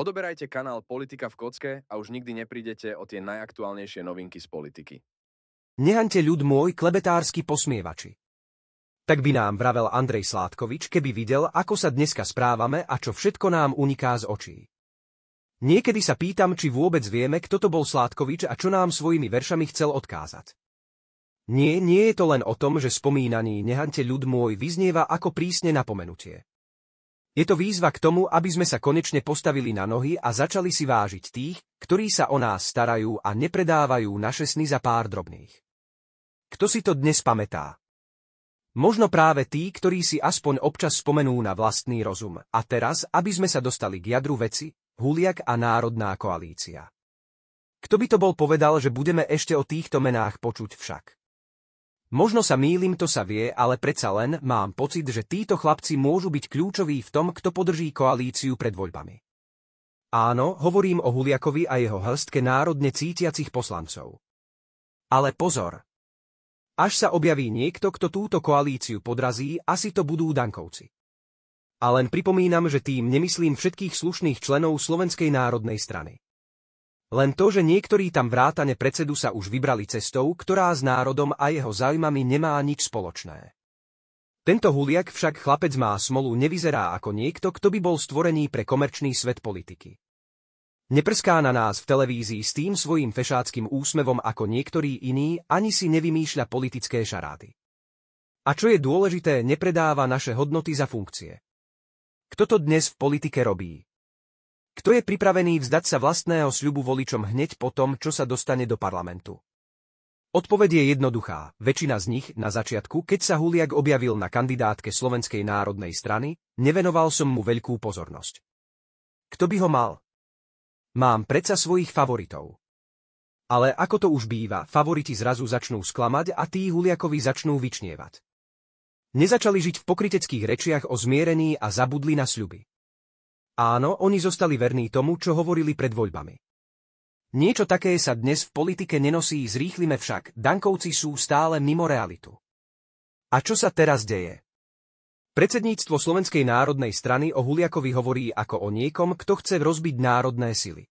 Odoberajte kanál Politika v kocke a už nikdy neprídete o tie najaktuálnejšie novinky z politiky. Nehaňte ľud môj klebetársky posmievači. Tak by nám vravel Andrej Sládkovič, keby videl, ako sa dneska správame a čo všetko nám uniká z očí. Niekedy sa pýtam, či vôbec vieme, kto to bol Sládkovič a čo nám svojimi veršami chcel odkázať. Nie, nie je to len o tom, že spomínaný nehante ľud môj vyznieva ako prísne napomenutie. Je to výzva k tomu, aby sme sa konečne postavili na nohy a začali si vážiť tých, ktorí sa o nás starajú a nepredávajú naše sny za pár drobných. Kto si to dnes pamätá? Možno práve tí, ktorí si aspoň občas spomenú na vlastný rozum. A teraz, aby sme sa dostali k jadru veci, Huliak a Národná koalícia. Kto by to bol povedal, že budeme ešte o týchto menách počuť však? Možno sa mýlim, to sa vie, ale predsa len mám pocit, že títo chlapci môžu byť kľúčoví v tom, kto podrží koalíciu pred voľbami. Áno, hovorím o Huliakovi a jeho hrstke národne cítiacich poslancov. Ale pozor! Až sa objaví niekto, kto túto koalíciu podrazí, asi to budú Dankovci. A len pripomínam, že tým nemyslím všetkých slušných členov Slovenskej národnej strany. Len to, že niektorí tam vrátane predsedu sa už vybrali cestou, ktorá s národom a jeho zájmami nemá nič spoločné. Tento huliak však chlapec má smolu nevyzerá ako niekto, kto by bol stvorený pre komerčný svet politiky. Neprská na nás v televízii s tým svojím fešáckým úsmevom ako niektorí iní, ani si nevymýšľa politické šarády. A čo je dôležité, nepredáva naše hodnoty za funkcie. Kto to dnes v politike robí? Kto je pripravený vzdať sa vlastného sľubu voličom hneď po tom, čo sa dostane do parlamentu? Odpoveď je jednoduchá. Väčšina z nich na začiatku, keď sa Huliak objavil na kandidátke Slovenskej národnej strany, nevenoval som mu veľkú pozornosť. Kto by ho mal? Mám predsa svojich favoritov. Ale ako to už býva, favoriti zrazu začnú sklamať a tí Huliakovi začnú vyčnievať. Nezačali žiť v pokryteckých rečiach o zmierení a zabudli na sľuby. Áno, oni zostali verní tomu, čo hovorili pred voľbami. Niečo také sa dnes v politike nenosí, zrýchlime však, Dankovci sú stále mimo realitu. A čo sa teraz deje? Predsedníctvo Slovenskej národnej strany o Huliakovi hovorí ako o niekom, kto chce rozbiť národné sily.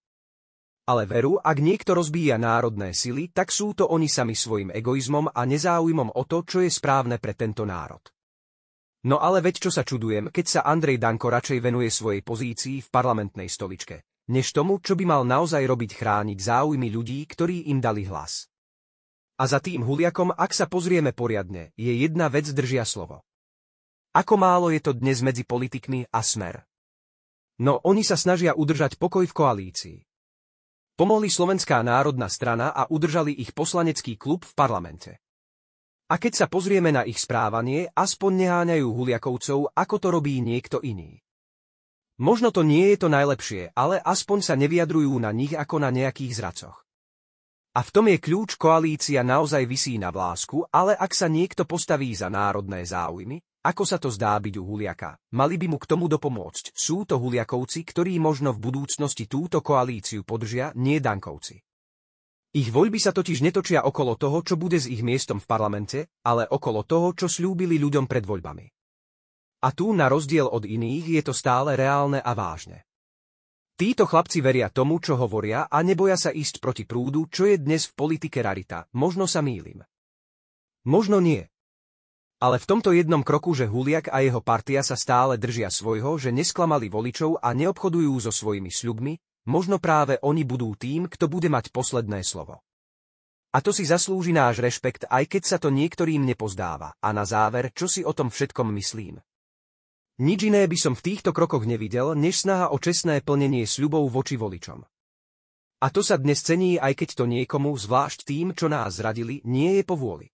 Ale veru, ak niekto rozbíja národné sily, tak sú to oni sami svojim egoizmom a nezáujmom o to, čo je správne pre tento národ. No ale veď čo sa čudujem, keď sa Andrej Danko radšej venuje svojej pozícii v parlamentnej stoličke, než tomu, čo by mal naozaj robiť chrániť záujmy ľudí, ktorí im dali hlas. A za tým huliakom, ak sa pozrieme poriadne, je jedna vec držia slovo. Ako málo je to dnes medzi politikmi a smer. No oni sa snažia udržať pokoj v koalícii. Pomohli Slovenská národná strana a udržali ich poslanecký klub v parlamente. A keď sa pozrieme na ich správanie, aspoň neháňajú huliakovcov, ako to robí niekto iný. Možno to nie je to najlepšie, ale aspoň sa nevyjadrujú na nich ako na nejakých zracoch. A v tom je kľúč koalícia naozaj vysí na vlásku, ale ak sa niekto postaví za národné záujmy, ako sa to zdá byť u Huliaka, mali by mu k tomu dopomôcť. Sú to Huliakovci, ktorí možno v budúcnosti túto koalíciu podržia, nie Dankovci. Ich voľby sa totiž netočia okolo toho, čo bude s ich miestom v parlamente, ale okolo toho, čo slúbili ľuďom pred voľbami. A tu, na rozdiel od iných, je to stále reálne a vážne. Títo chlapci veria tomu, čo hovoria a neboja sa ísť proti prúdu, čo je dnes v politike rarita. Možno sa mýlim. Možno nie. Ale v tomto jednom kroku, že Huliak a jeho partia sa stále držia svojho, že nesklamali voličov a neobchodujú so svojimi sľubmi, Možno práve oni budú tým, kto bude mať posledné slovo. A to si zaslúži náš rešpekt, aj keď sa to niektorým nepozdáva. A na záver, čo si o tom všetkom myslím? Nič iné by som v týchto krokoch nevidel, než snaha o čestné plnenie sľubov voči voličom. A to sa dnes cení, aj keď to niekomu, zvlášť tým, čo nás zradili, nie je povôli.